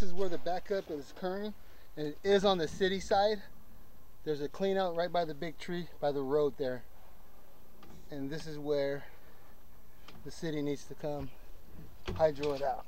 this is where the backup is occurring, and it is on the city side. There's a clean out right by the big tree by the road there. And this is where the city needs to come hydro it out.